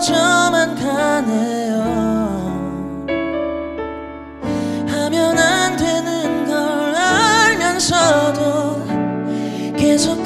멀어져만 가네요. 하면 안 되는 걸 알면서도 계속